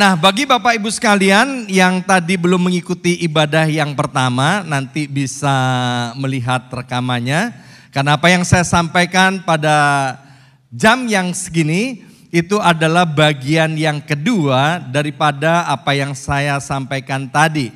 Nah, bagi Bapak Ibu sekalian yang tadi belum mengikuti ibadah yang pertama, nanti bisa melihat rekamannya. Karena apa yang saya sampaikan pada jam yang segini itu adalah bagian yang kedua daripada apa yang saya sampaikan tadi.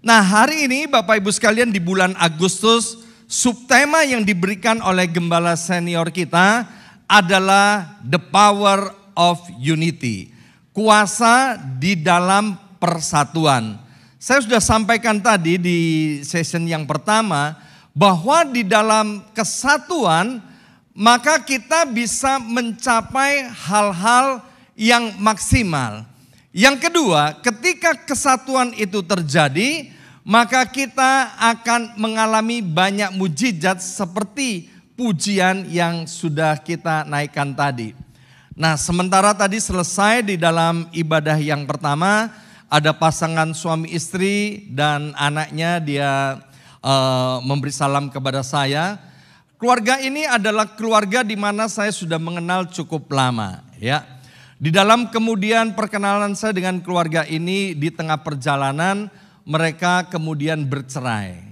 Nah, hari ini Bapak Ibu sekalian di bulan Agustus subtema yang diberikan oleh gembala senior kita adalah the power of unity. Kuasa di dalam persatuan. Saya sudah sampaikan tadi di session yang pertama bahwa di dalam kesatuan maka kita bisa mencapai hal-hal yang maksimal. Yang kedua, ketika kesatuan itu terjadi, maka kita akan mengalami banyak mujizat seperti pujian yang sudah kita naikkan tadi. Nah, sementara tadi selesai di dalam ibadah yang pertama, ada pasangan suami istri dan anaknya dia uh, memberi salam kepada saya. Keluarga ini adalah keluarga di mana saya sudah mengenal cukup lama, ya. Di dalam kemudian perkenalan saya dengan keluarga ini di tengah perjalanan mereka kemudian bercerai.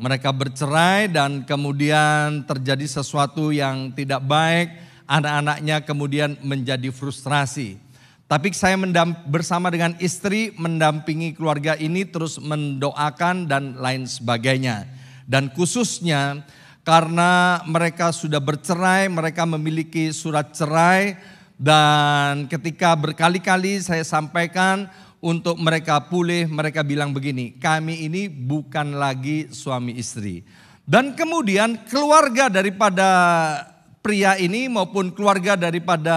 Mereka bercerai dan kemudian terjadi sesuatu yang tidak baik, anak-anaknya kemudian menjadi frustrasi. Tapi saya bersama dengan istri mendampingi keluarga ini terus mendoakan dan lain sebagainya. Dan khususnya karena mereka sudah bercerai, mereka memiliki surat cerai dan ketika berkali-kali saya sampaikan untuk mereka pulih, mereka bilang begini, kami ini bukan lagi suami istri. Dan kemudian keluarga daripada pria ini maupun keluarga daripada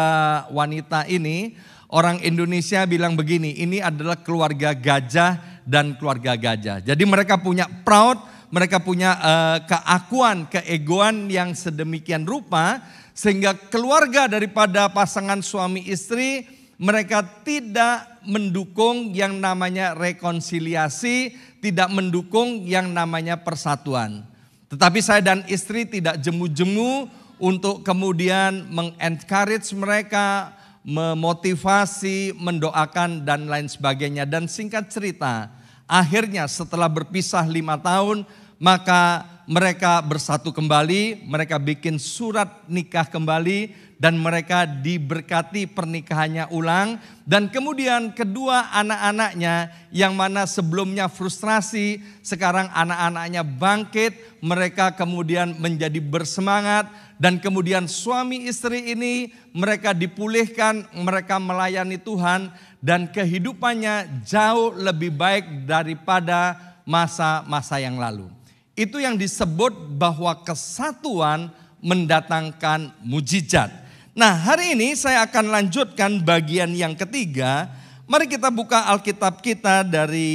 wanita ini, orang Indonesia bilang begini, ini adalah keluarga gajah dan keluarga gajah. Jadi mereka punya proud, mereka punya uh, keakuan, keegoan yang sedemikian rupa sehingga keluarga daripada pasangan suami istri mereka tidak mendukung yang namanya rekonsiliasi, tidak mendukung yang namanya persatuan. Tetapi saya dan istri tidak jemu-jemu untuk kemudian mengencourage mereka, memotivasi, mendoakan dan lain sebagainya. Dan singkat cerita, akhirnya setelah berpisah lima tahun, maka mereka bersatu kembali, mereka bikin surat nikah kembali dan mereka diberkati pernikahannya ulang dan kemudian kedua anak-anaknya yang mana sebelumnya frustrasi sekarang anak-anaknya bangkit mereka kemudian menjadi bersemangat dan kemudian suami istri ini mereka dipulihkan mereka melayani Tuhan dan kehidupannya jauh lebih baik daripada masa-masa yang lalu itu yang disebut bahwa kesatuan mendatangkan mujizat Nah, hari ini saya akan lanjutkan bagian yang ketiga. Mari kita buka Alkitab kita dari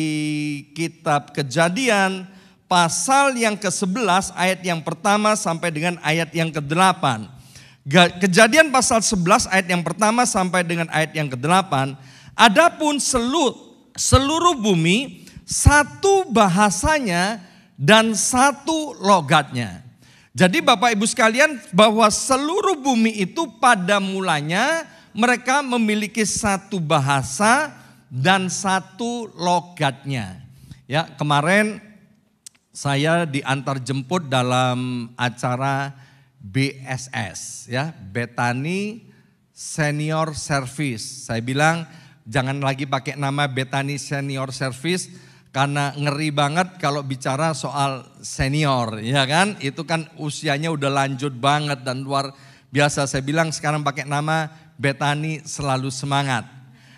kitab Kejadian pasal yang ke-11 ayat yang pertama sampai dengan ayat yang ke-8. Kejadian pasal 11 ayat yang pertama sampai dengan ayat yang ke-8. Adapun seluruh, seluruh bumi satu bahasanya dan satu logatnya. Jadi Bapak Ibu sekalian bahwa seluruh bumi itu pada mulanya mereka memiliki satu bahasa dan satu logatnya. Ya, kemarin saya diantar jemput dalam acara BSS ya, Betani Senior Service. Saya bilang jangan lagi pakai nama Betani Senior Service karena ngeri banget kalau bicara soal senior, ya kan? Itu kan usianya udah lanjut banget dan luar biasa. Saya bilang sekarang pakai nama Betani selalu semangat.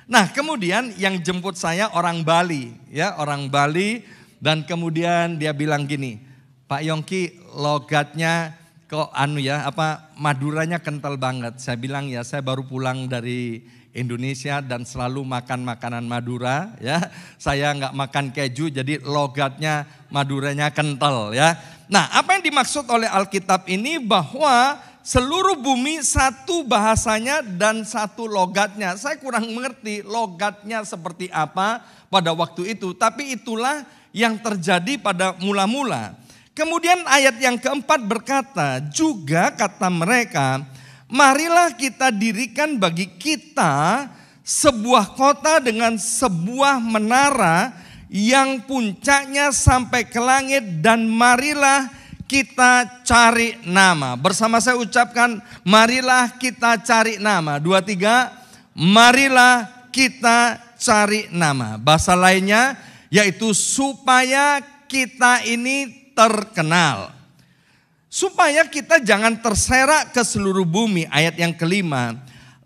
Nah, kemudian yang jemput saya orang Bali, ya, orang Bali dan kemudian dia bilang gini, Pak Yongki logatnya kok anu ya, apa Maduranya kental banget. Saya bilang ya, saya baru pulang dari Indonesia dan selalu makan makanan Madura ya. Saya nggak makan keju jadi logatnya Maduranya kental ya. Nah, apa yang dimaksud oleh Alkitab ini bahwa seluruh bumi satu bahasanya dan satu logatnya. Saya kurang mengerti logatnya seperti apa pada waktu itu, tapi itulah yang terjadi pada mula-mula. Kemudian ayat yang keempat berkata, juga kata mereka, marilah kita dirikan bagi kita sebuah kota dengan sebuah menara yang puncaknya sampai ke langit dan marilah kita cari nama. Bersama saya ucapkan marilah kita cari nama. Dua tiga, marilah kita cari nama. Bahasa lainnya yaitu supaya kita ini terkenal. Supaya kita jangan terserak ke seluruh bumi. Ayat yang kelima.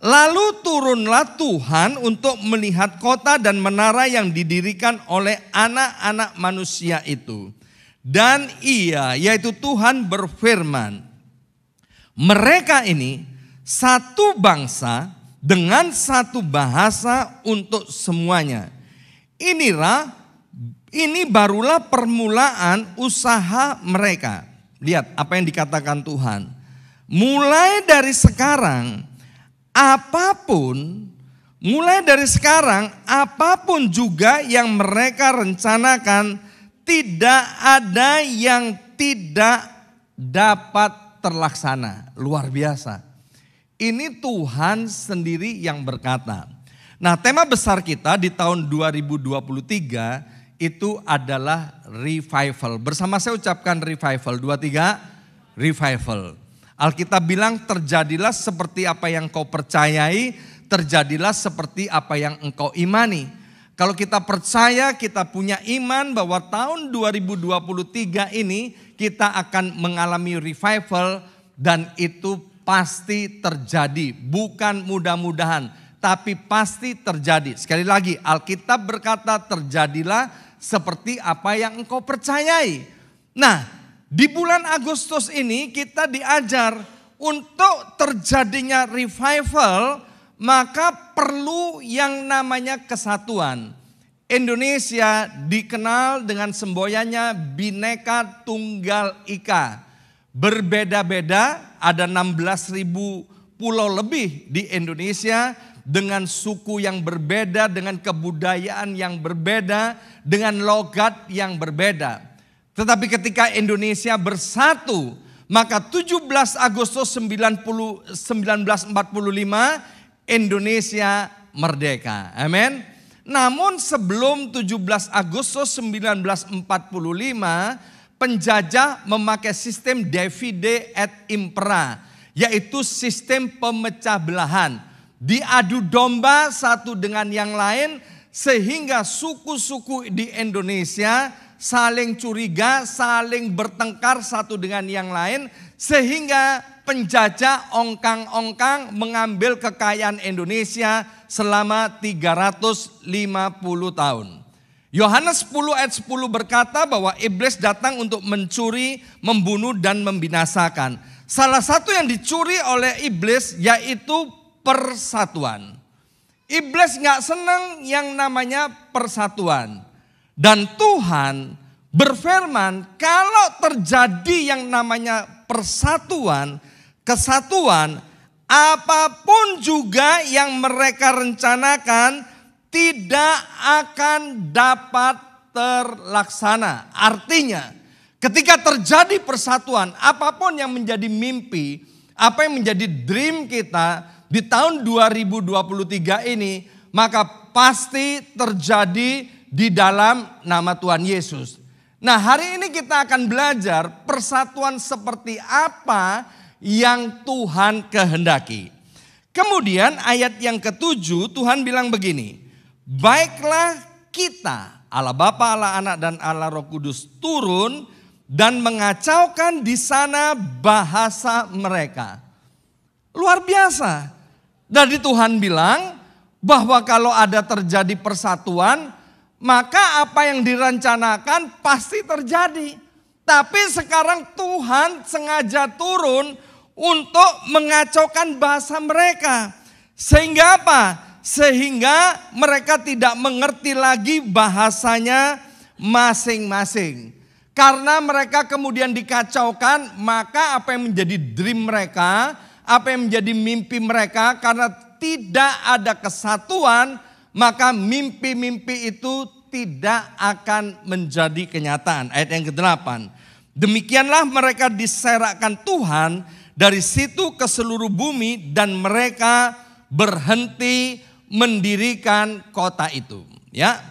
Lalu turunlah Tuhan untuk melihat kota dan menara yang didirikan oleh anak-anak manusia itu. Dan ia, yaitu Tuhan berfirman, mereka ini satu bangsa dengan satu bahasa untuk semuanya. Inilah, ini barulah permulaan usaha mereka. Lihat apa yang dikatakan Tuhan. Mulai dari sekarang, apa pun, mulai dari sekarang, apa pun juga yang mereka rencanakan, tidak ada yang tidak dapat terlaksana. Luar biasa. Ini Tuhan sendiri yang berkata. Nah, tema besar kita di tahun 2023 itu adalah revival. Bersama saya ucapkan revival. Dua tiga, revival. Alkitab bilang terjadilah seperti apa yang kau percayai, terjadilah seperti apa yang engkau imani. Kalau kita percaya, kita punya iman bahwa tahun 2023 ini kita akan mengalami revival dan itu pasti terjadi. Bukan mudah-mudahan, tapi pasti terjadi. Sekali lagi, Alkitab berkata terjadilah seperti apa yang engkau percayai. Nah, di bulan Agustus ini kita diajar untuk terjadinya revival maka perlu yang namanya kesatuan. Indonesia dikenal dengan semboyannya Bineka Tunggal Ika. Berbeda-beda, ada 16 ribu pulau lebih di Indonesia dengan suku yang berbeda, dengan kebudayaan yang berbeda, dengan logat yang berbeda. Tetapi ketika Indonesia bersatu, maka 17 Agustus 90, 1945 Indonesia merdeka. Amin. Namun sebelum 17 Agustus 1945 penjajah memakai sistem divide et impera yaitu sistem pemecah belahan. Diadu domba satu dengan yang lain sehingga suku-suku di Indonesia saling curiga, saling bertengkar satu dengan yang lain, sehingga penjajah ongkang-ongkang mengambil kekayaan Indonesia selama 350 tahun. Yohanes 10 ayat 10 berkata bahwa iblis datang untuk mencuri, membunuh dan membinasakan. Salah satu yang dicuri oleh iblis yaitu persatuan. Iblis nggak senang yang namanya persatuan. Dan Tuhan berfirman, kalau terjadi yang namanya persatuan, kesatuan, apa pun juga yang mereka rencanakan tidak akan dapat terlaksana. Artinya, ketika terjadi persatuan, apa pun yang menjadi mimpi, apa yang menjadi dream kita di tahun 2023 ini, maka pasti terjadi di dalam nama Tuhan Yesus. Nah, hari ini kita akan belajar persatuan seperti apa yang Tuhan kehendaki. Kemudian ayat yang ketujuh Tuhan bilang begini, baiklah kita Allah Bapa, Allah Anak dan Allah Roh Kudus turun dan mengacaukan di sana bahasa mereka. Luar biasa. Dari Tuhan bilang bahwa kalau ada terjadi persatuan, maka apa yang direncanakan pasti terjadi. Tapi sekarang Tuhan sengaja turun untuk mengacaukan bahasa mereka. Sehingga apa? Sehingga mereka tidak mengerti lagi bahasanya masing-masing. Karena mereka kemudian dikacaukan, maka apa yang menjadi dream mereka, apa yang menjadi mimpi mereka, karena tidak ada kesatuan, maka mimpi-mimpi itu tidak akan menjadi kenyataan. Ayat yang ke-8. Demikianlah mereka diserakkan Tuhan dari situ ke seluruh bumi dan mereka berhenti mendirikan kota itu. Ya,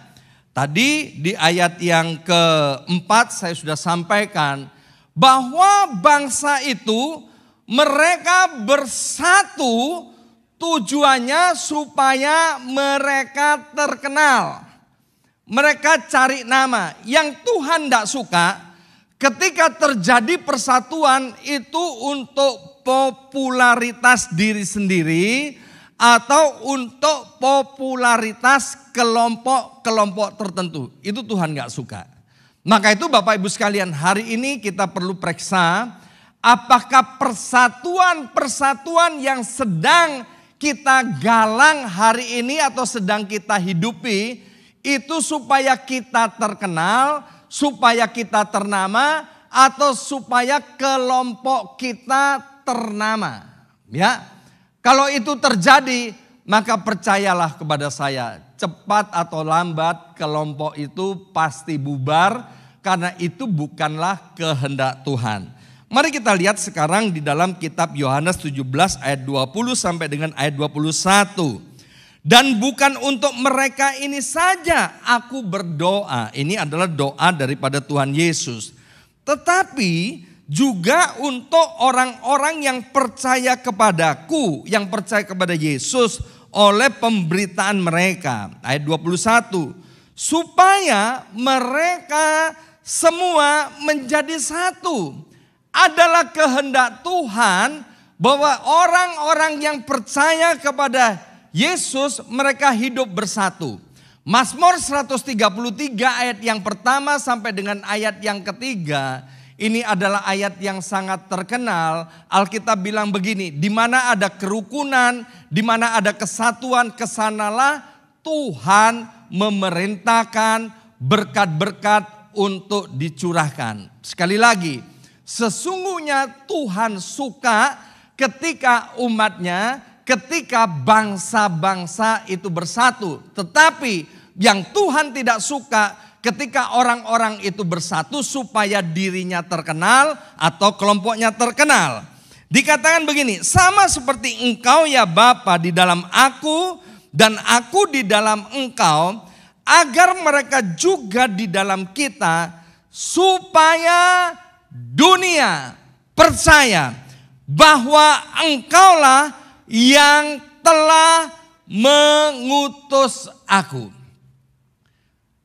tadi di ayat yang keempat saya sudah sampaikan bahwa bangsa itu mereka bersatu tujuannya supaya mereka terkenal. Mereka cari nama yang Tuhan tidak suka ketika terjadi persatuan itu untuk popularitas diri sendiri atau untuk popularitas kelompok-kelompok tertentu. Itu Tuhan gak suka. Maka itu Bapak Ibu sekalian hari ini kita perlu periksa apakah persatuan-persatuan yang sedang kita galang hari ini atau sedang kita hidupi itu supaya kita terkenal, supaya kita ternama atau supaya kelompok kita ternama. Ya. Kalau itu terjadi, maka percayalah kepada saya, cepat atau lambat kelompok itu pasti bubar karena itu bukanlah kehendak Tuhan. Mari kita lihat sekarang di dalam kitab Yohanes 17 ayat 20 sampai dengan ayat 21. Dan bukan untuk mereka ini saja aku berdoa. Ini adalah doa daripada Tuhan Yesus. Tetapi juga untuk orang-orang yang percaya kepadaku, yang percaya kepada Yesus oleh pemberitaan mereka. Ayat 21. Supaya mereka semua menjadi satu. Adalah kehendak Tuhan bahwa orang-orang yang percaya kepada Yesus mereka hidup bersatu. Mazmur 133 ayat yang pertama sampai dengan ayat yang ketiga ini adalah ayat yang sangat terkenal. Alkitab bilang begini, di mana ada kerukunan, di mana ada kesatuan, ke sanalah Tuhan memerintahkan berkat-berkat untuk dicurahkan. Sekali lagi, sesungguhnya Tuhan suka ketika umatnya, ketika bangsa-bangsa itu bersatu. Tetapi yang Tuhan tidak suka ketika orang-orang itu bersatu supaya dirinya terkenal atau kelompoknya terkenal. Dikatakan begini, sama seperti engkau ya Bapa di dalam aku dan aku di dalam engkau, agar mereka juga di dalam kita supaya dunia percaya bahwa engkaulah yang telah mengutus aku.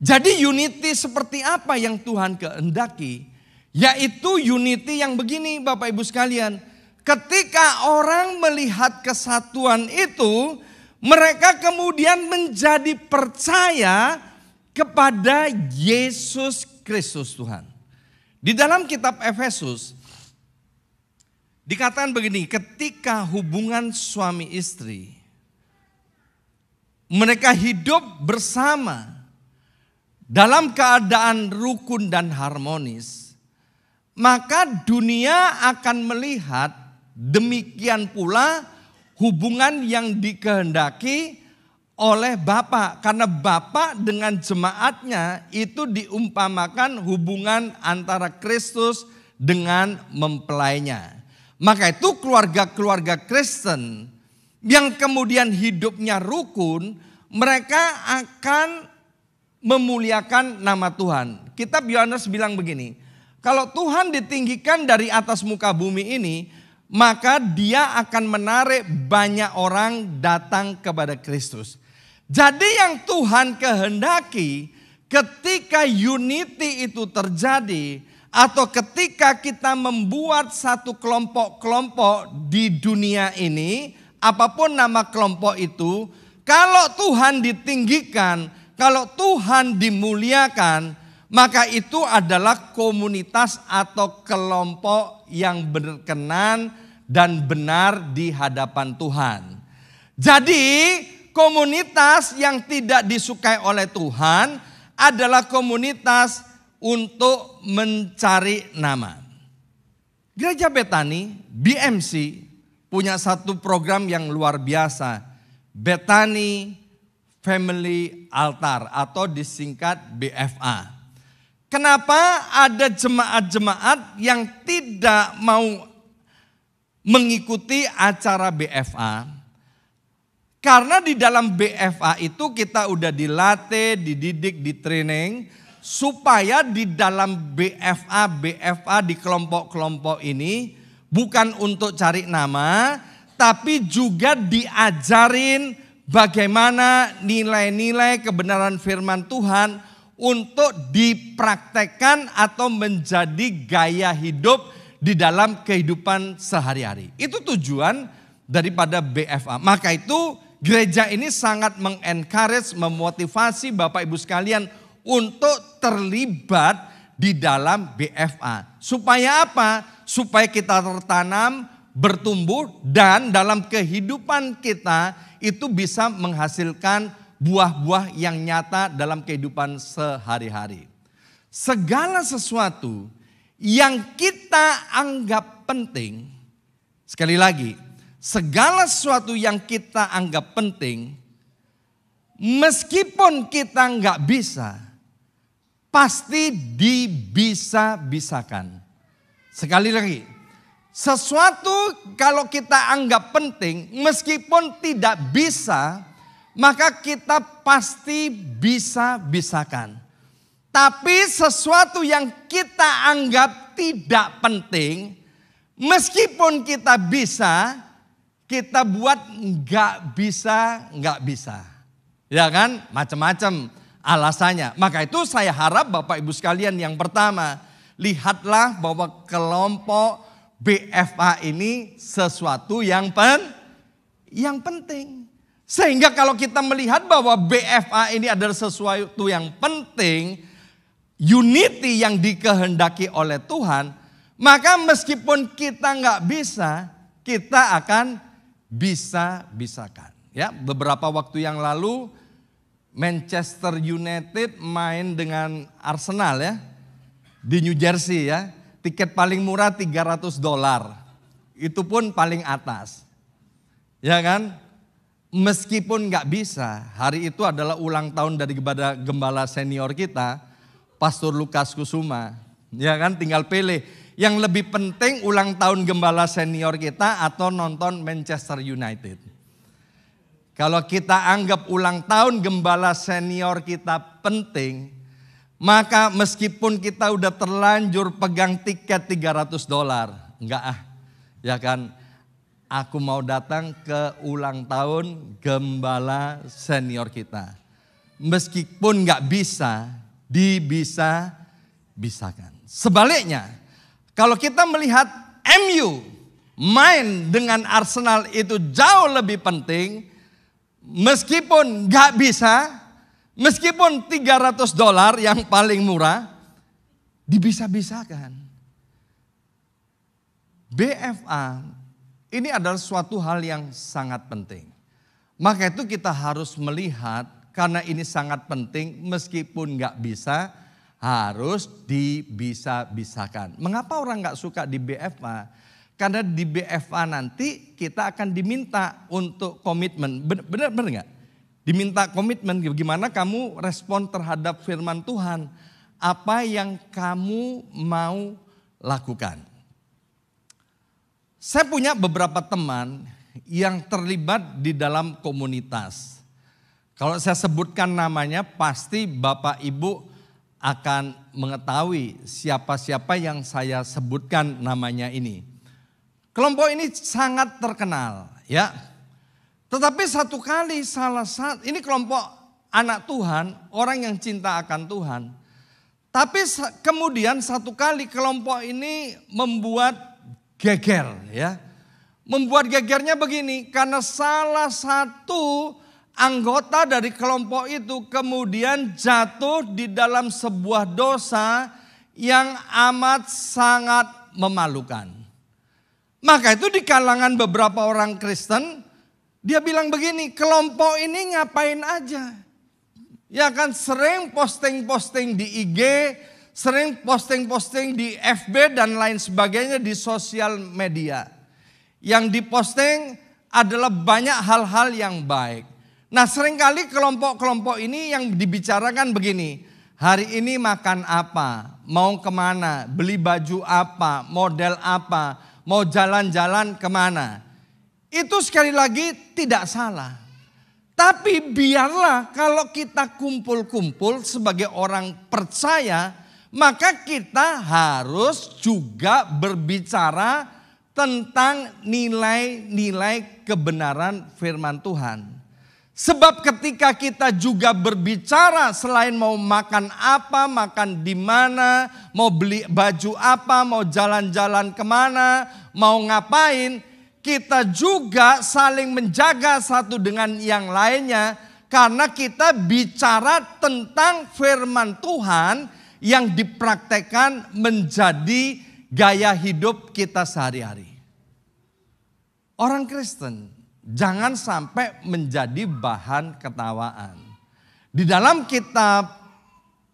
Jadi unity seperti apa yang Tuhan kehendaki? Yaitu unity yang begini Bapak Ibu sekalian. Ketika orang melihat kesatuan itu, mereka kemudian menjadi percaya kepada Yesus Kristus Tuhan. Di dalam kitab Efesus dikatakan begini, ketika hubungan suami istri mereka hidup bersama dalam keadaan rukun dan harmonis, maka dunia akan melihat demikian pula hubungan yang dikehendaki oleh Bapak. Karena Bapak dengan jemaatnya itu diumpamakan hubungan antara Kristus dengan mempelainya. Maka itu keluarga-keluarga Kristen yang kemudian hidupnya rukun, mereka akan memuliakan nama Tuhan. Kitab Yohanes bilang begini, kalau Tuhan ditinggikan dari atas muka bumi ini, maka dia akan menarik banyak orang datang kepada Kristus. Jadi yang Tuhan kehendaki ketika unity itu terjadi atau ketika kita membuat satu kelompok-kelompok di dunia ini, apa pun nama kelompok itu, kalau Tuhan ditinggikan, kalau Tuhan dimuliakan, maka itu adalah komunitas atau kelompok yang berkenan dan benar di hadapan Tuhan. Jadi, komunitas yang tidak disukai oleh Tuhan adalah komunitas untuk mencari nama. Gereja Betani, BMC, punya satu program yang luar biasa. Betani Family Altar atau disingkat BFA. Kenapa ada jemaat-jemaat yang tidak mau mengikuti acara BFA? Karena di dalam BFA itu kita udah dilatih, dididik, di training supaya di dalam BFA BFA di kelompok-kelompok ini bukan untuk cari nama tapi juga diajarin bagaimana nilai-nilai kebenaran firman Tuhan untuk dipraktekkan atau menjadi gaya hidup di dalam kehidupan sehari-hari. Itu tujuan daripada BFA. Maka itu gereja ini sangat mengencourage, memotivasi Bapak Ibu sekalian untuk terlibat di dalam BFA. Supaya apa? Supaya kita tertanam, bertumbuh dan dalam kehidupan kita itu bisa menghasilkan buah-buah yang nyata dalam kehidupan sehari-hari. Segala sesuatu yang kita anggap penting, sekali lagi, segala sesuatu yang kita anggap penting, meskipun kita nggak bisa, pasti dibisa-bisakan. Sekali lagi, sesuatu kalau kita anggap penting, meskipun tidak bisa, maka kita pasti bisa-bisakan. Tapi sesuatu yang kita anggap tidak penting, meskipun kita bisa, kita buat nggak bisa, nggak bisa. Ya kan? Macam-macam alasannya. Maka itu saya harap Bapak Ibu sekalian yang pertama, lihatlah bahwa kelompok BFA ini sesuatu yang pen, yang penting. Sehingga kalau kita melihat bahwa BFA ini adalah sesuatu yang penting, unity yang dikehendaki oleh Tuhan, maka meskipun kita nggak bisa, kita akan bisa-bisakan. Ya, beberapa waktu yang lalu Manchester United main dengan Arsenal ya di New Jersey ya. Tiket paling murah 300 dolar. Itu pun paling atas. Ya kan? Meskipun nggak bisa, hari itu adalah ulang tahun dari gembala senior kita, Pastor Lukas Kusuma. Ya kan tinggal pilih. Yang lebih penting ulang tahun gembala senior kita atau nonton Manchester United. Kalau kita anggap ulang tahun gembala senior kita penting, maka meskipun kita udah terlanjur pegang tiket 300 dolar, enggak ah, ya kan? Aku mau datang ke ulang tahun gembala senior kita. Meskipun enggak bisa, dibisa-bisakan. Sebaliknya, kalau kita melihat MU main dengan Arsenal itu jauh lebih penting, meskipun nggak bisa, meskipun 300 dolar yang paling murah, dibisa-bisakan. BFA ini adalah suatu hal yang sangat penting. Maka itu kita harus melihat karena ini sangat penting meskipun nggak bisa harus dibisa-bisakan. Mengapa orang nggak suka di BFA? Karena di BFA nanti kita akan diminta untuk komitmen. Benar benar nggak? Diminta komitmen gimana kamu respon terhadap firman Tuhan. Apa yang kamu mau lakukan. Saya punya beberapa teman yang terlibat di dalam komunitas kalau saya sebutkan namanya pasti Bapak Ibu akan mengetahui siapa-siapa yang saya sebutkan namanya ini. Kelompok ini sangat terkenal ya. Tetapi satu kali salah satu, ini kelompok anak Tuhan, orang yang cinta akan Tuhan. Tapi kemudian satu kali kelompok ini membuat geger ya. Membuat gegernya begini, karena salah satu anggota dari kelompok itu kemudian jatuh di dalam sebuah dosa yang amat sangat memalukan. Maka itu di kalangan beberapa orang Kristen, dia bilang begini, kelompok ini ngapain aja? Ya kan sering posting-posting di IG, sering posting-posting di FB dan lain sebagainya di sosial media. Yang diposting adalah banyak hal-hal yang baik. Nah sering kali kelompok-kelompok ini yang dibicarakan begini. Hari ini makan apa? Mau ke mana? Beli baju apa? Model apa? Mau jalan-jalan ke mana? Itu sekali lagi tidak salah. Tapi biarlah kalau kita kumpul-kumpul sebagai orang percaya, maka kita harus juga berbicara tentang nilai-nilai kebenaran firman Tuhan. Sebab ketika kita juga berbicara selain mau makan apa, makan di mana, mau beli baju apa, mau jalan-jalan ke mana, mau ngapain, kita juga saling menjaga satu dengan yang lainnya karena kita bicara tentang firman Tuhan yang dipraktekkan menjadi gaya hidup kita sehari-hari. Orang Kristen jangan sampai menjadi bahan ketawaan. Di dalam kitab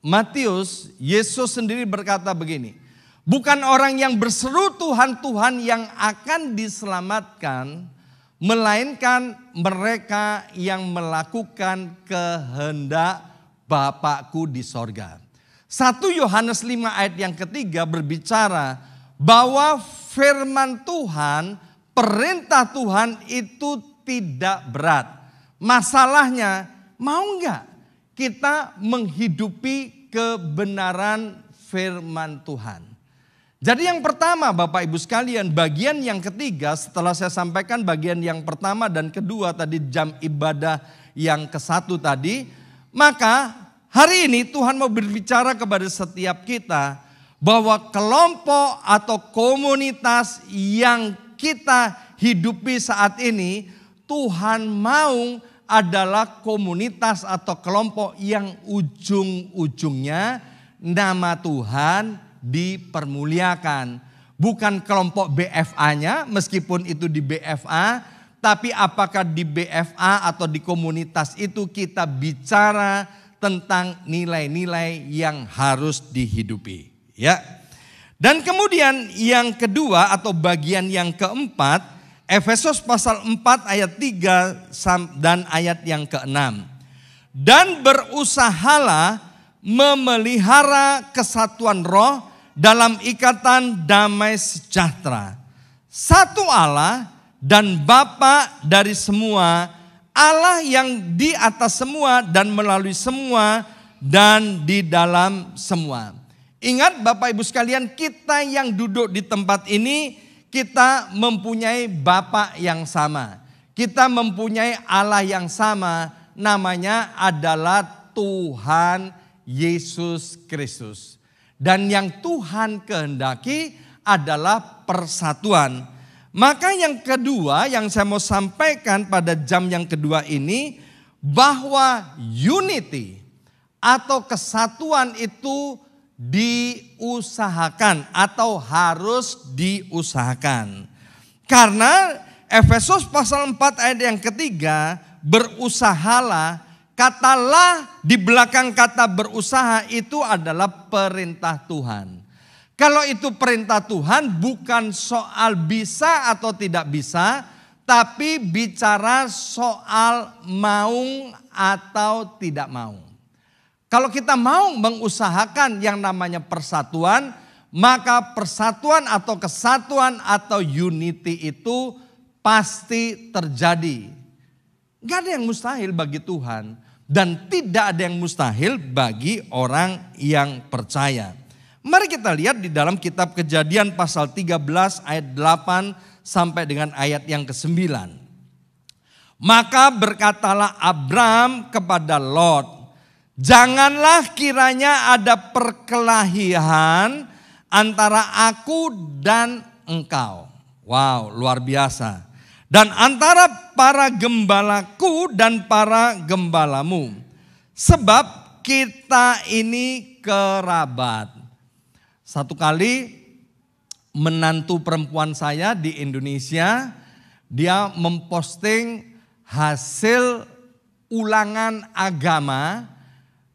Matius, Yesus sendiri berkata begini, Bukan orang yang berseru Tuhan Tuhan yang akan diselamatkan, melainkan mereka yang melakukan kehendak Bapakku di sorga. 1 Yohanes 5 ayat yang ketiga berbicara bahwa firman Tuhan, perintah Tuhan itu tidak berat. Masalahnya mau nggak kita menghidupi kebenaran firman Tuhan. Jadi yang pertama Bapak Ibu sekalian bagian yang ketiga setelah saya sampaikan bagian yang pertama dan kedua tadi jam ibadah yang ke satu tadi. Maka hari ini Tuhan mau berbicara kepada setiap kita bahwa kelompok atau komunitas yang kita hidupi saat ini Tuhan mau adalah komunitas atau kelompok yang ujung-ujungnya nama Tuhan dipermuliakan. Bukan kelompok BFA-nya meskipun itu di BFA, tapi apakah di BFA atau di komunitas itu kita bicara tentang nilai-nilai yang harus dihidupi, ya. Dan kemudian yang kedua atau bagian yang keempat, Efesus pasal 4 ayat 3 dan ayat yang keenam. Dan berusahalah memelihara kesatuan roh dalam ikatan damai sejahtera. Satu Allah dan Bapa dari semua, Allah yang di atas semua dan melalui semua dan di dalam semua. Ingat Bapak Ibu sekalian, kita yang duduk di tempat ini, kita mempunyai Bapa yang sama. Kita mempunyai Allah yang sama, namanya adalah Tuhan Yesus Kristus. Dan yang Tuhan kehendaki adalah persatuan. Maka yang kedua yang saya mau sampaikan pada jam yang kedua ini bahwa unity atau kesatuan itu diusahakan atau harus diusahakan. Karena Efesus pasal 4 ayat yang ketiga berusahalah Katalah di belakang kata berusaha itu adalah perintah Tuhan. Kalau itu perintah Tuhan bukan soal bisa atau tidak bisa, tapi bicara soal mau atau tidak mau. Kalau kita mau mengusahakan yang namanya persatuan, maka persatuan atau kesatuan atau unity itu pasti terjadi. Gak ada yang mustahil bagi Tuhan dan tidak ada yang mustahil bagi orang yang percaya. Mari kita lihat di dalam kitab Kejadian pasal 13 ayat 8 sampai dengan ayat yang ke-9. Maka berkatalah Abram kepada Lot, "Janganlah kiranya ada perkelahian antara aku dan engkau." Wow, luar biasa dan antara para gembalaku dan para gembalamu. Sebab kita ini kerabat. Satu kali menantu perempuan saya di Indonesia, dia memposting hasil ulangan agama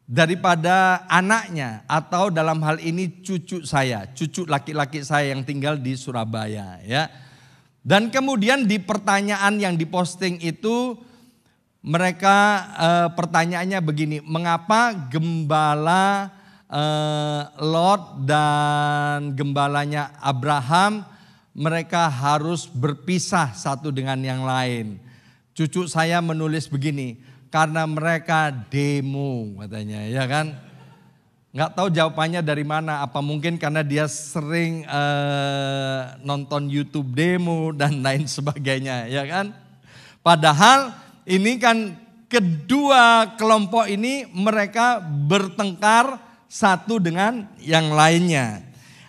daripada anaknya atau dalam hal ini cucu saya, cucu laki-laki saya yang tinggal di Surabaya ya. Dan kemudian di pertanyaan yang diposting itu mereka e, pertanyaannya begini, mengapa gembala e, Lot dan gembalanya Abraham mereka harus berpisah satu dengan yang lain. Cucu saya menulis begini, Karena mereka demo katanya, ya kan? Nggak tahu jawabannya dari mana. Apa mungkin karena dia sering uh, nonton YouTube demo dan lain sebagainya, ya kan? Padahal ini kan kedua kelompok ini mereka bertengkar satu dengan yang lainnya.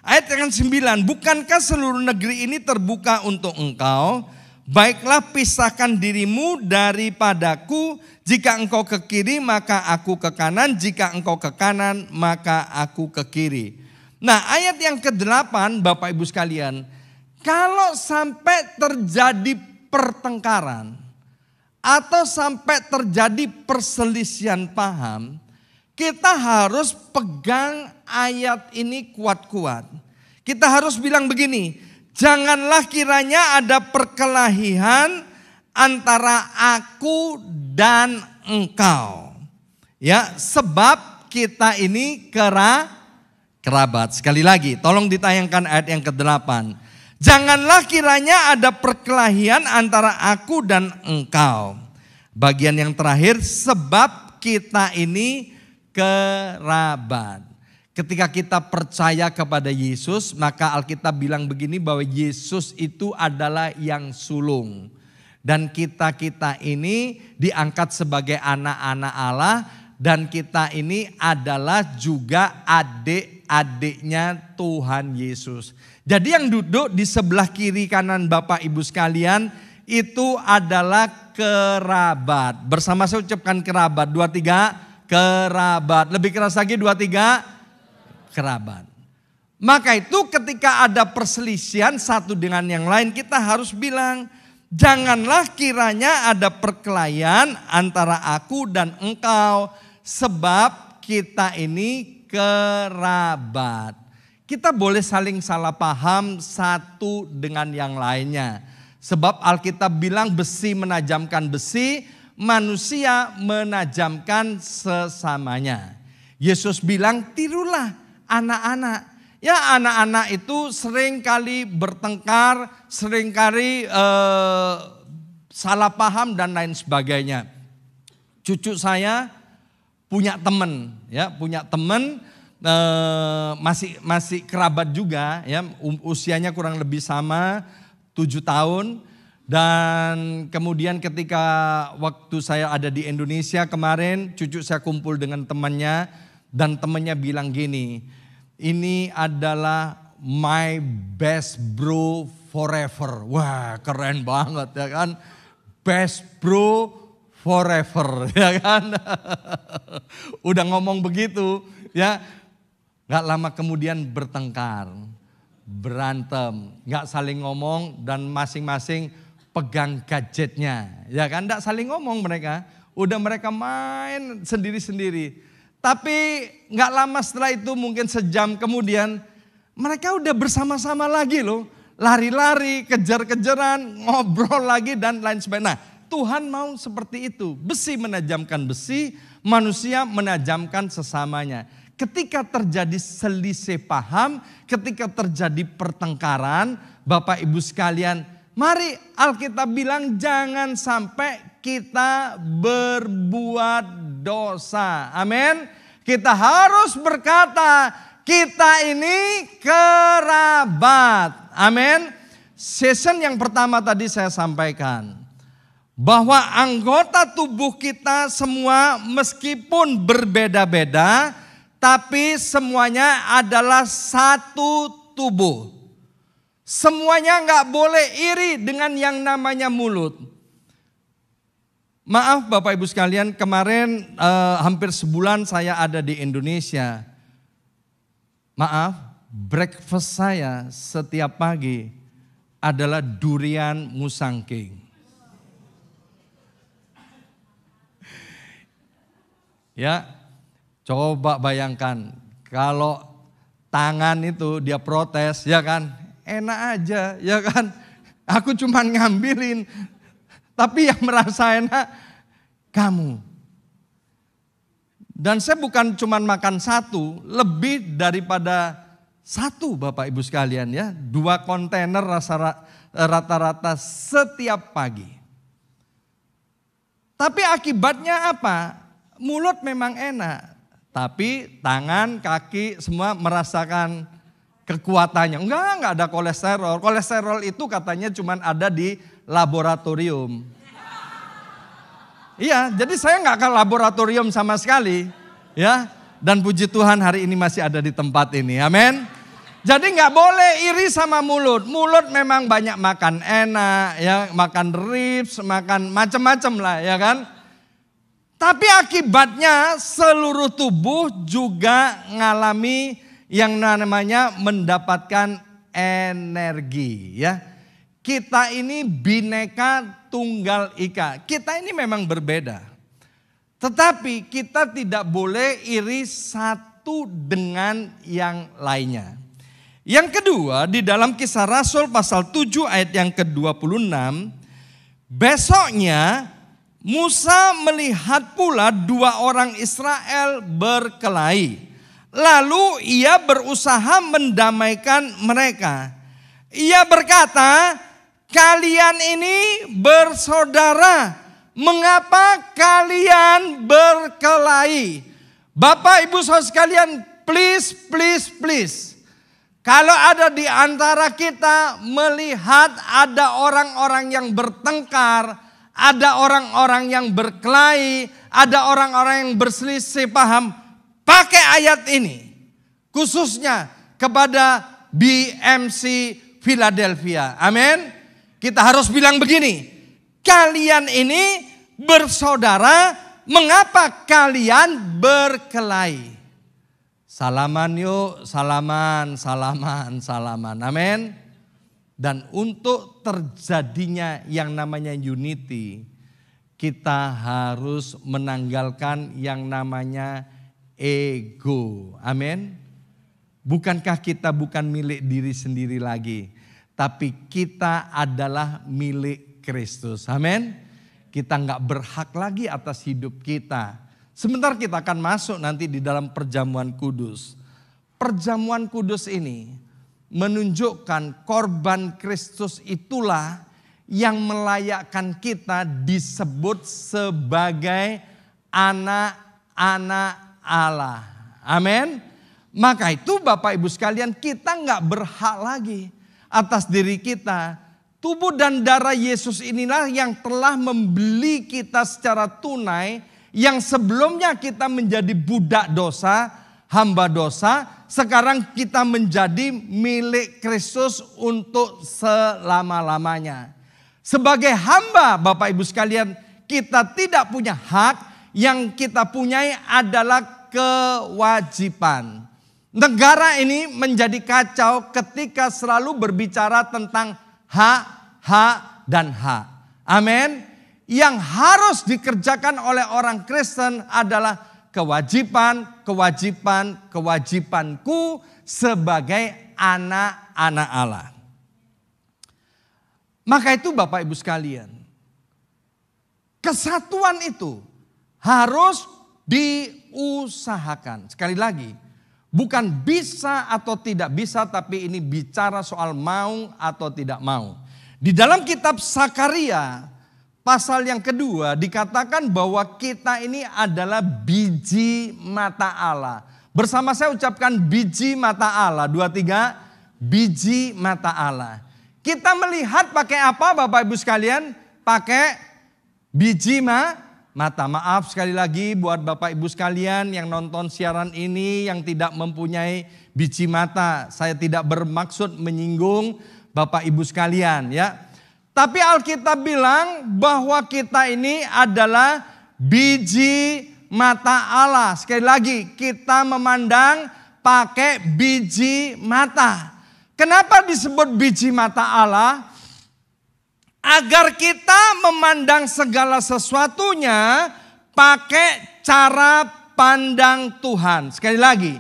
Ayat yang 9, bukankah seluruh negeri ini terbuka untuk engkau? Baiklah pisahkan dirimu daripadaku, jika engkau ke kiri maka aku ke kanan, jika engkau ke kanan maka aku ke kiri. Nah ayat yang ke-8 Bapak Ibu sekalian, kalau sampai terjadi pertengkaran atau sampai terjadi perselisihan paham, kita harus pegang ayat ini kuat-kuat. Kita harus bilang begini, janganlah kiranya ada perkelahian antara aku dan engkau. Ya, sebab kita ini kera kerabat. Sekali lagi, tolong ditayangkan ayat yang ke-8. Janganlah kiranya ada perkelahian antara aku dan engkau. Bagian yang terakhir, sebab kita ini kerabat. Ketika kita percaya kepada Yesus, maka Alkitab bilang begini bahwa Yesus itu adalah yang sulung. Dan kita-kita ini diangkat sebagai anak-anak Allah dan kita ini adalah juga adik-adiknya Tuhan Yesus. Jadi yang duduk di sebelah kiri kanan Bapak Ibu sekalian itu adalah kerabat. Bersama saya ucapkan kerabat. Dua tiga kerabat. Lebih keras lagi dua tiga kerabat. Maka itu ketika ada perselisihan satu dengan yang lain kita harus bilang janganlah kiranya ada perkelahian antara aku dan engkau sebab kita ini kerabat. Kita boleh saling salah paham satu dengan yang lainnya. Sebab Alkitab bilang besi menajamkan besi, manusia menajamkan sesamanya. Yesus bilang tirulah anak-anak. Ya anak-anak itu sering kali bertengkar, sering kali eh, salah paham dan lain sebagainya. Cucu saya punya teman, ya punya teman eh, masih masih kerabat juga, ya um, usianya kurang lebih sama tujuh tahun. Dan kemudian ketika waktu saya ada di Indonesia kemarin, cucu saya kumpul dengan temannya dan temannya bilang gini, ini adalah my best bro forever. Wah keren banget ya kan. Best bro forever ya kan. Udah ngomong begitu ya. Gak lama kemudian bertengkar, berantem, gak saling ngomong dan masing-masing pegang gadgetnya. Ya kan, tidak saling ngomong mereka. Udah mereka main sendiri-sendiri. Tapi nggak lama setelah itu mungkin sejam kemudian mereka udah bersama-sama lagi loh. Lari-lari, kejar-kejaran, ngobrol lagi dan lain sebagainya. Nah, Tuhan mau seperti itu. Besi menajamkan besi, manusia menajamkan sesamanya. Ketika terjadi selisih paham, ketika terjadi pertengkaran, Bapak Ibu sekalian, Mari Alkitab bilang jangan sampai kita berbuat dosa. Amin. Kita harus berkata kita ini kerabat. Amin. Season yang pertama tadi saya sampaikan bahwa anggota tubuh kita semua meskipun berbeda-beda tapi semuanya adalah satu tubuh. Semuanya nggak boleh iri dengan yang namanya mulut. Maaf Bapak Ibu sekalian, kemarin eh, hampir sebulan saya ada di Indonesia. Maaf, breakfast saya setiap pagi adalah durian musangking. Ya, coba bayangkan kalau tangan itu dia protes, ya kan? Enak aja, ya kan? Aku cuma ngambilin. Tapi yang merasa enak kamu. Dan saya bukan cuma makan satu, lebih daripada satu Bapak Ibu sekalian ya. Dua kontainer rata-rata setiap pagi. Tapi akibatnya apa? Mulut memang enak, tapi tangan, kaki semua merasakan kekuatannya. Enggak, enggak ada kolesterol. Kolesterol itu katanya cuma ada di laboratorium. Iya, jadi saya nggak ke laboratorium sama sekali, ya. Dan puji Tuhan hari ini masih ada di tempat ini, amin. Jadi nggak boleh iri sama mulut. Mulut memang banyak makan enak, ya, makan ribs, makan macam-macam lah, ya kan. Tapi akibatnya seluruh tubuh juga mengalami yang namanya mendapatkan energi, ya. Kita ini bineka tunggal ika. Kita ini memang berbeda. Tetapi kita tidak boleh iri satu dengan yang lainnya. Yang kedua, di dalam kisah Rasul pasal 7 ayat yang ke-26, besoknya Musa melihat pula dua orang Israel berkelahi. Lalu ia berusaha mendamaikan mereka. Ia berkata, kalian ini bersaudara, mengapa kalian berkelahi? Bapak ibu saudara sekalian, please, please, please. Kalau ada di antara kita melihat ada orang-orang yang bertengkar, ada orang-orang yang berkelahi, ada orang-orang yang berselisih paham, pakai ayat ini. Khususnya kepada BMC Philadelphia. Amin. Kita harus bilang begini, kalian ini bersaudara, mengapa kalian berkelahi? Salaman yuk, salaman, salaman, salaman. Amin. Dan untuk terjadinya yang namanya unity, kita harus menanggalkan yang namanya ego. Amin. Bukankah kita bukan milik diri sendiri lagi, tapi kita adalah milik Kristus. Amin. Kita nggak berhak lagi atas hidup kita Sebentar kita akan masuk nanti di dalam perjamuan kudus. Perjamuan kudus ini menunjukkan korban Kristus itulah yang melayakkan kita disebut sebagai anak-anak Allah. Amin. Maka itu Bapak Ibu sekalian kita nggak berhak lagi atas diri kita. Tubuh dan darah Yesus inilah yang telah membeli kita secara tunai yang sebelumnya kita menjadi budak dosa, hamba dosa, sekarang kita menjadi milik Kristus untuk selama-lamanya. Sebagai hamba Bapak Ibu sekalian, kita tidak punya hak, yang kita punyai adalah kewajiban. Negara ini menjadi kacau ketika selalu berbicara tentang hak, hak, dan hak. Amin yang harus dikerjakan oleh orang Kristen adalah kewajiban, kewajiban, kewajibanku sebagai anak-anak Allah. Maka itu Bapak Ibu sekalian, kesatuan itu harus diusahakan. Sekali lagi, bukan bisa atau tidak bisa, tapi ini bicara soal mau atau tidak mau. Di dalam kitab Sakaria, pasal yang kedua dikatakan bahwa kita ini adalah biji mata Allah. Bersama saya ucapkan biji mata Allah. Dua tiga, biji mata Allah. Kita melihat pakai apa Bapak Ibu sekalian? Pakai biji ma, mata. Maaf sekali lagi buat Bapak Ibu sekalian yang nonton siaran ini yang tidak mempunyai biji mata. Saya tidak bermaksud menyinggung Bapak Ibu sekalian ya. Tapi Alkitab bilang bahwa kita ini adalah biji mata Allah. Sekali lagi, kita memandang pakai biji mata. Kenapa disebut biji mata Allah? Agar kita memandang segala sesuatunya pakai cara pandang Tuhan. Sekali lagi,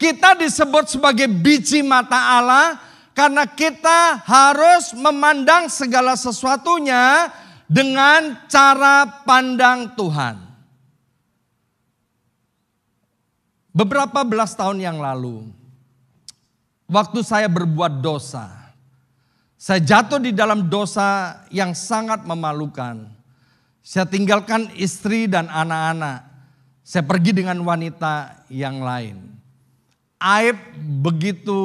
kita disebut sebagai biji mata Allah karena kita harus memandang segala sesuatunya dengan cara pandang Tuhan. Beberapa belas tahun yang lalu, waktu saya berbuat dosa, saya jatuh di dalam dosa yang sangat memalukan. Saya tinggalkan istri dan anak-anak. Saya pergi dengan wanita yang lain. Aib begitu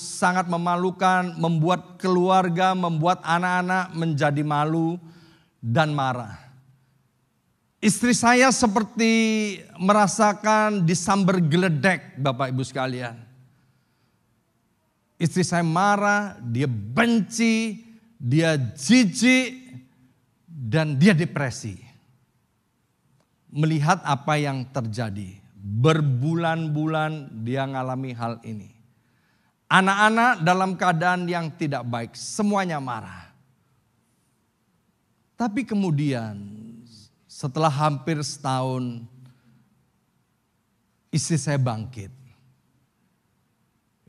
sangat memalukan, membuat keluarga, membuat anak-anak menjadi malu dan marah. Istri saya seperti merasakan disamber geledek Bapak Ibu sekalian. Istri saya marah, dia benci, dia jijik, dan dia depresi. Melihat apa yang terjadi. Berbulan-bulan dia mengalami hal ini. Anak-anak dalam keadaan yang tidak baik, semuanya marah. Tapi kemudian setelah hampir setahun istri saya bangkit.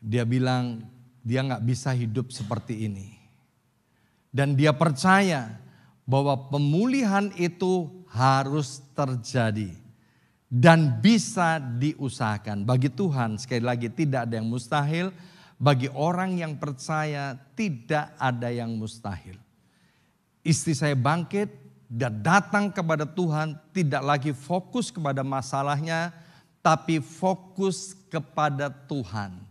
Dia bilang dia nggak bisa hidup seperti ini. Dan dia percaya bahwa pemulihan itu harus terjadi dan bisa diusahakan. Bagi Tuhan, sekali lagi, tidak ada yang mustahil. Bagi orang yang percaya, tidak ada yang mustahil. Istri saya bangkit dan datang kepada Tuhan, tidak lagi fokus kepada masalahnya, tapi fokus kepada Tuhan.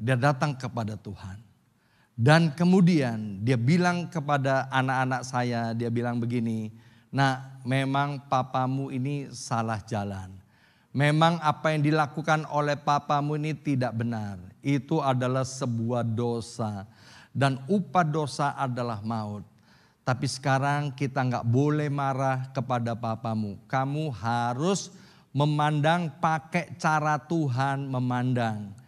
Dia datang kepada Tuhan. Dan kemudian dia bilang kepada anak-anak saya, dia bilang begini, nah memang papamu ini salah jalan. Memang apa yang dilakukan oleh papamu ini tidak benar. Itu adalah sebuah dosa. Dan upah dosa adalah maut. Tapi sekarang kita nggak boleh marah kepada papamu. Kamu harus memandang pakai cara Tuhan memandang.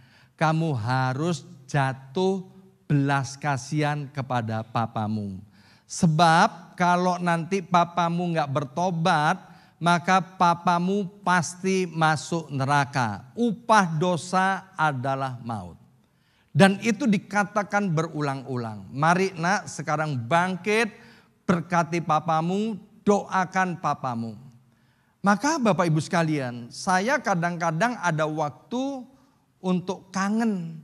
Kamu harus jatuh belas kasihan kepada papamu. Sebab kalau nanti papamu nggak bertobat, maka papamu pasti masuk neraka. Upah dosa adalah maut. Dan itu dikatakan berulang-ulang. Mari nak sekarang bangkit, berkati papamu, doakan papamu. Maka Bapak Ibu sekalian, saya kadang-kadang ada waktu untuk kangen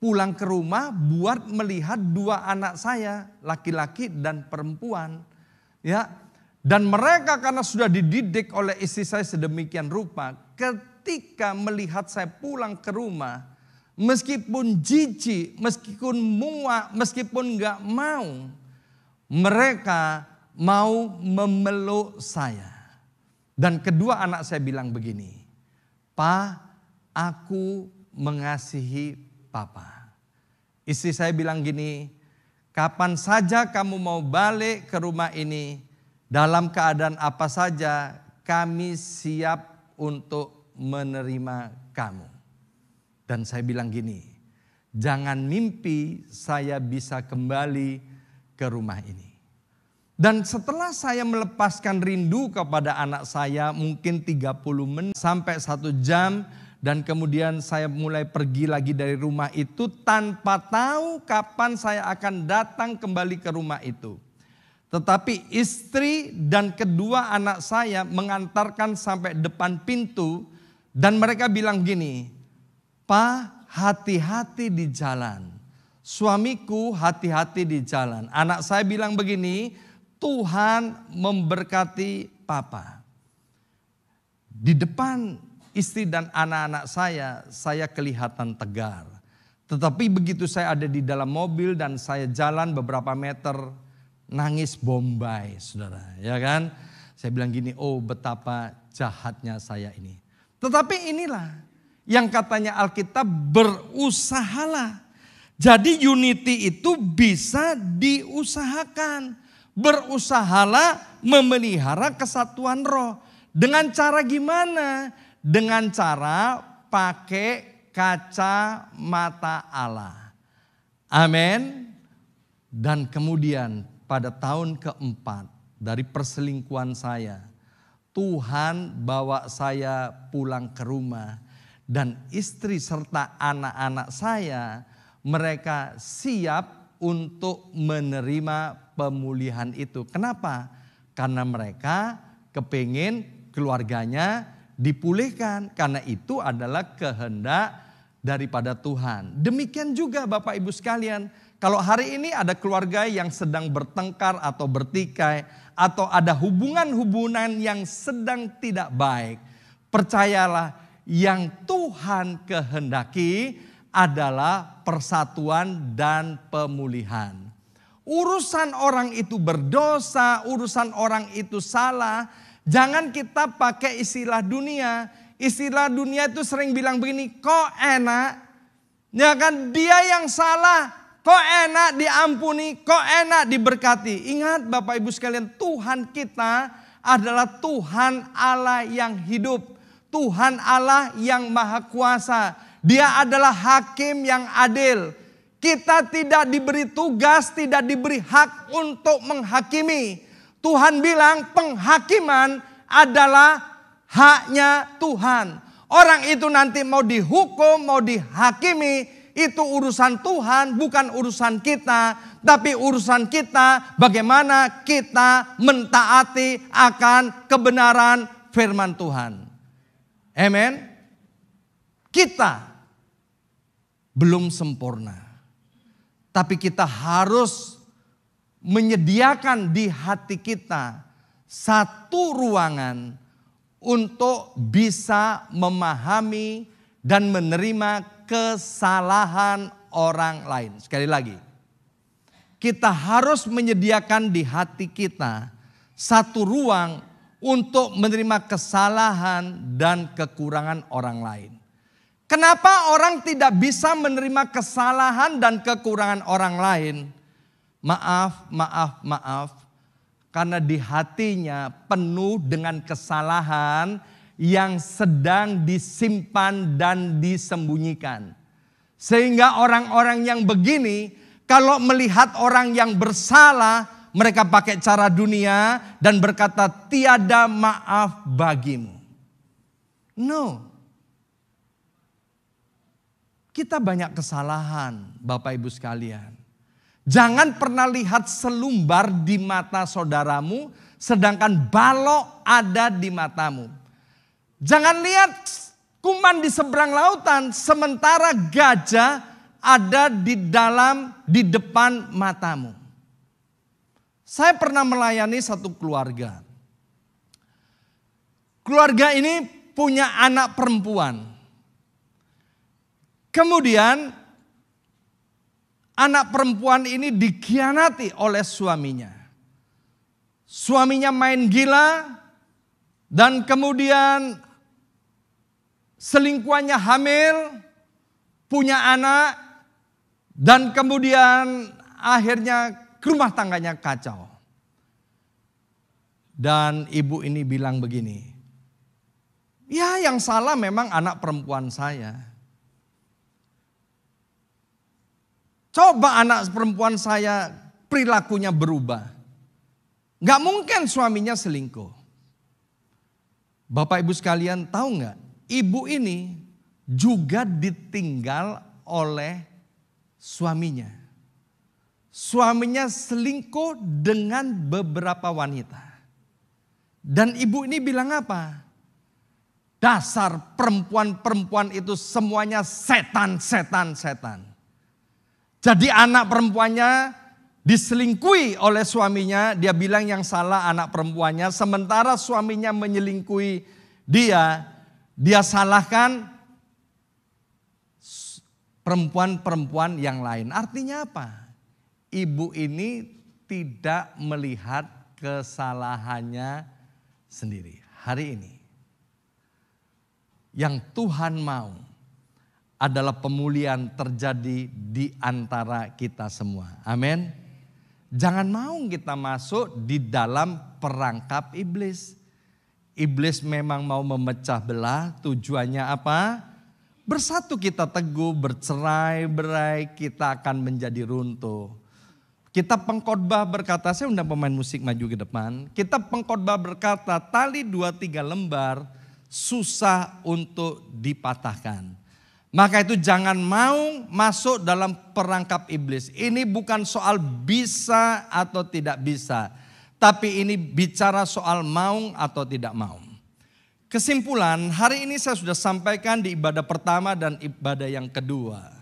pulang ke rumah buat melihat dua anak saya, laki-laki dan perempuan. Ya. Dan mereka karena sudah dididik oleh istri saya sedemikian rupa, ketika melihat saya pulang ke rumah, meskipun jijik, meskipun muak, meskipun nggak mau, mereka mau memeluk saya. Dan kedua anak saya bilang begini, Pak, aku mengasihi papa. Istri saya bilang gini, kapan saja kamu mau balik ke rumah ini, dalam keadaan apa saja, kami siap untuk menerima kamu. Dan saya bilang gini, jangan mimpi saya bisa kembali ke rumah ini. Dan setelah saya melepaskan rindu kepada anak saya mungkin 30 menit sampai satu jam dan kemudian saya mulai pergi lagi dari rumah itu tanpa tahu kapan saya akan datang kembali ke rumah itu. Tetapi istri dan kedua anak saya mengantarkan sampai depan pintu dan mereka bilang gini, "Pak, hati-hati di jalan." Suamiku hati-hati di jalan. Anak saya bilang begini, Tuhan memberkati papa. Di depan istri dan anak-anak saya, saya kelihatan tegar. Tetapi begitu saya ada di dalam mobil dan saya jalan beberapa meter, nangis bombay, saudara. Ya kan? Saya bilang gini, oh betapa jahatnya saya ini. Tetapi inilah yang katanya Alkitab berusahalah. Jadi unity itu bisa diusahakan. Berusahalah memelihara kesatuan roh. Dengan cara gimana? Dengan cara pakai kaca mata Allah. Amin. Dan kemudian pada tahun keempat dari perselingkuhan saya, Tuhan bawa saya pulang ke rumah dan istri serta anak-anak saya mereka siap untuk menerima pemulihan itu. Kenapa? Karena mereka kepingin keluarganya dipulihkan karena itu adalah kehendak daripada Tuhan. Demikian juga Bapak Ibu sekalian, kalau hari ini ada keluarga yang sedang bertengkar atau bertikai atau ada hubungan-hubungan yang sedang tidak baik, percayalah yang Tuhan kehendaki adalah persatuan dan pemulihan. Urusan orang itu berdosa, urusan orang itu salah, jangan kita pakai istilah dunia istilah dunia itu sering bilang begini, kok enak? Ya kan dia yang salah, kok enak diampuni, kok enak diberkati. Ingat Bapak Ibu sekalian, Tuhan kita adalah Tuhan Allah yang hidup. Tuhan Allah yang maha kuasa. Dia adalah hakim yang adil. Kita tidak diberi tugas, tidak diberi hak untuk menghakimi. Tuhan bilang penghakiman adalah haknya Tuhan. Orang itu nanti mau dihukum, mau dihakimi, itu urusan Tuhan, bukan urusan kita. Tapi urusan kita bagaimana kita mentaati akan kebenaran firman Tuhan. Amen. Kita belum sempurna. Tapi kita harus menyediakan di hati kita satu ruangan untuk bisa memahami dan menerima kesalahan orang lain. Sekali lagi, kita harus menyediakan di hati kita satu ruang untuk menerima kesalahan dan kekurangan orang lain. Kenapa orang tidak bisa menerima kesalahan dan kekurangan orang lain? Maaf, maaf, maaf karena di hatinya penuh dengan kesalahan yang sedang disimpan dan disembunyikan. Sehingga orang-orang yang begini kalau melihat orang yang bersalah mereka pakai cara dunia dan berkata tiada maaf bagimu. No. Kita banyak kesalahan Bapak Ibu sekalian. Jangan pernah lihat selumbar di mata saudaramu, sedangkan balok ada di matamu. Jangan lihat kuman di seberang lautan, sementara gajah ada di dalam, di depan matamu. Saya pernah melayani satu keluarga. Keluarga ini punya anak perempuan. Kemudian anak perempuan ini dikhianati oleh suaminya. Suaminya main gila dan kemudian selingkuhannya hamil, punya anak dan kemudian akhirnya rumah tangganya kacau. Dan ibu ini bilang begini, ya yang salah memang anak perempuan saya. Coba anak perempuan saya perilakunya berubah. Gak mungkin suaminya selingkuh. Bapak ibu sekalian tahu nggak? Ibu ini juga ditinggal oleh suaminya. Suaminya selingkuh dengan beberapa wanita. Dan ibu ini bilang apa? Dasar perempuan-perempuan itu semuanya setan, setan, setan. Jadi anak perempuannya diselingkuhi oleh suaminya, dia bilang yang salah anak perempuannya, sementara suaminya menyelingkuhi dia, dia salahkan perempuan-perempuan yang lain. Artinya apa? Ibu ini tidak melihat kesalahannya sendiri. Hari ini yang Tuhan mau adalah pemulihan terjadi di antara kita semua. Amin. Jangan mau kita masuk di dalam perangkap iblis. Iblis memang mau memecah belah, tujuannya apa? Bersatu kita teguh, bercerai berai, kita akan menjadi runtuh. Kita pengkhotbah berkata, saya undang pemain musik maju ke depan. Kita pengkhotbah berkata, tali dua tiga lembar susah untuk dipatahkan. Maka itu jangan mau masuk dalam perangkap iblis. Ini bukan soal bisa atau tidak bisa. Tapi ini bicara soal mau atau tidak mau. Kesimpulan, hari ini saya sudah sampaikan di ibadah pertama dan ibadah yang kedua.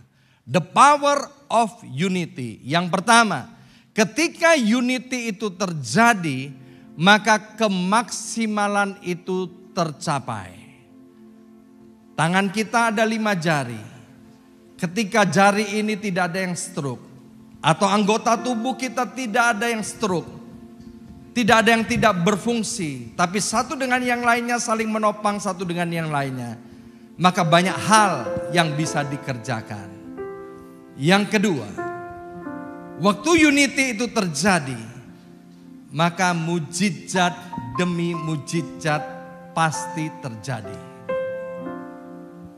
The power of unity. Yang pertama, ketika unity itu terjadi, maka kemaksimalan itu tercapai. Tangan kita ada lima jari. Ketika jari ini tidak ada yang stroke, atau anggota tubuh kita tidak ada yang stroke, tidak ada yang tidak berfungsi, tapi satu dengan yang lainnya saling menopang satu dengan yang lainnya. Maka banyak hal yang bisa dikerjakan. Yang kedua, waktu unity itu terjadi, maka mujizat demi mujizat pasti terjadi.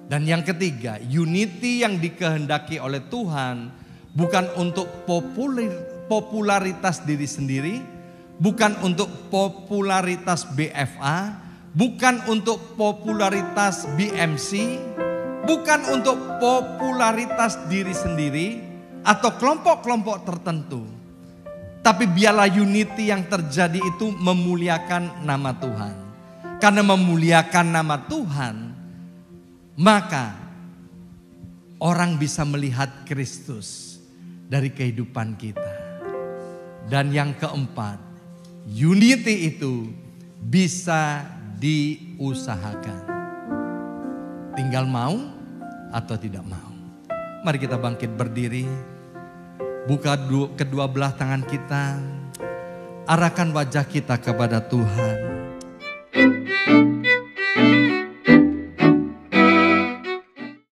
Dan yang ketiga, unity yang dikehendaki oleh Tuhan bukan untuk popularitas diri sendiri, bukan untuk popularitas BFA, bukan untuk popularitas BMC, bukan untuk popularitas diri sendiri atau kelompok-kelompok tertentu. Tapi biarlah unity yang terjadi itu memuliakan nama Tuhan. Karena memuliakan nama Tuhan, maka orang bisa melihat Kristus dari kehidupan kita. Dan yang keempat, unity itu bisa diusahakan. Tinggal mau atau tidak mau. Mari kita bangkit berdiri. Buka kedua belah tangan kita. Arahkan wajah kita kepada Tuhan.